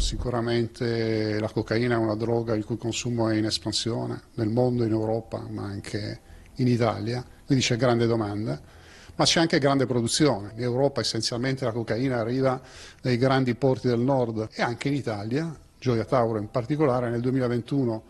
Sicuramente la cocaina è una droga il cui consumo è in espansione nel mondo, in Europa, ma anche in Italia, quindi c'è grande domanda, ma c'è anche grande produzione. In Europa essenzialmente la cocaina arriva dai grandi porti del nord e anche in Italia, Gioia Tauro in particolare, nel 2021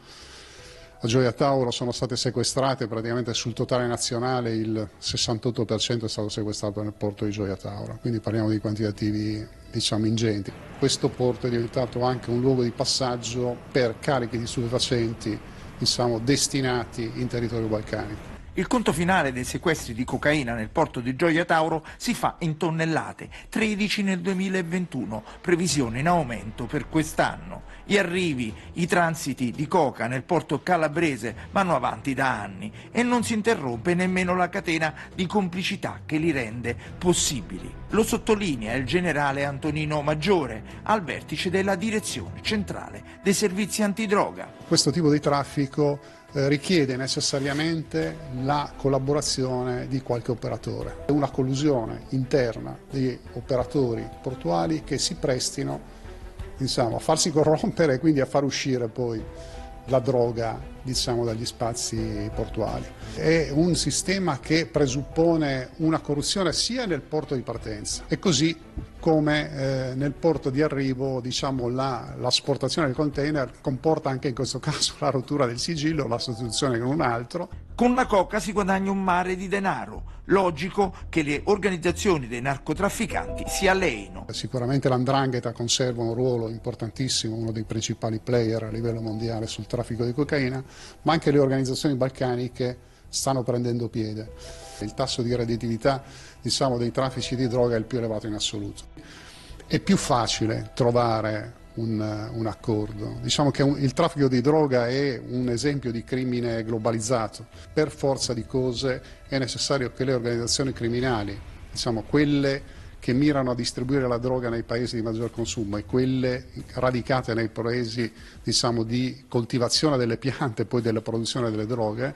a Gioia Tauro sono state sequestrate praticamente sul totale nazionale il 68% è stato sequestrato nel porto di Gioia Tauro, quindi parliamo di quantitativi diciamo ingenti. Questo porto è diventato anche un luogo di passaggio per carichi di stupefacenti diciamo, destinati in territorio balcanico. Il conto finale dei sequestri di cocaina nel porto di Gioia Tauro si fa in tonnellate, 13 nel 2021, previsione in aumento per quest'anno. Gli arrivi, i transiti di coca nel porto calabrese vanno avanti da anni e non si interrompe nemmeno la catena di complicità che li rende possibili. Lo sottolinea il generale Antonino Maggiore al vertice della direzione centrale dei servizi antidroga. Questo tipo di traffico richiede necessariamente la collaborazione di qualche operatore, una collusione interna di operatori portuali che si prestino diciamo, a farsi corrompere e quindi a far uscire poi la droga diciamo, dagli spazi portuali. È un sistema che presuppone una corruzione sia nel porto di partenza e così come eh, nel porto di arrivo diciamo, la, l'asportazione del container comporta anche in questo caso la rottura del sigillo, la sostituzione con un altro. Con la coca si guadagna un mare di denaro. Logico che le organizzazioni dei narcotrafficanti si alleino. Sicuramente l'andrangheta conserva un ruolo importantissimo, uno dei principali player a livello mondiale sul traffico di cocaina, ma anche le organizzazioni balcaniche stanno prendendo piede. Il tasso di redditività diciamo, dei traffici di droga è il più elevato in assoluto. È più facile trovare un, un accordo. Diciamo che un, il traffico di droga è un esempio di crimine globalizzato. Per forza di cose è necessario che le organizzazioni criminali, diciamo quelle che mirano a distribuire la droga nei paesi di maggior consumo e quelle radicate nei paesi diciamo, di coltivazione delle piante e poi della produzione delle droghe,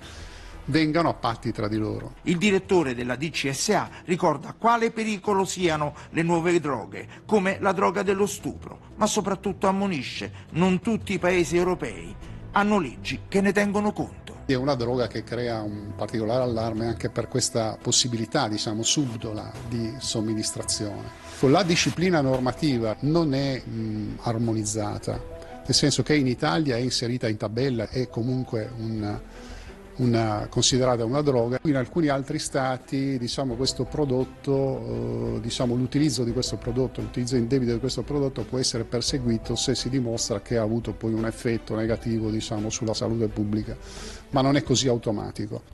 vengano a patti tra di loro. Il direttore della DCSA ricorda quale pericolo siano le nuove droghe, come la droga dello stupro, ma soprattutto ammonisce non tutti i paesi europei hanno leggi che ne tengono conto. È una droga che crea un particolare allarme anche per questa possibilità, diciamo, subdola di somministrazione. La disciplina normativa non è mh, armonizzata, nel senso che in Italia è inserita in tabella, è comunque un una, considerata una droga. In alcuni altri stati diciamo, prodotto, eh, diciamo, l'utilizzo di questo prodotto, l'utilizzo indebito di questo prodotto può essere perseguito se si dimostra che ha avuto poi un effetto negativo diciamo, sulla salute pubblica, ma non è così automatico.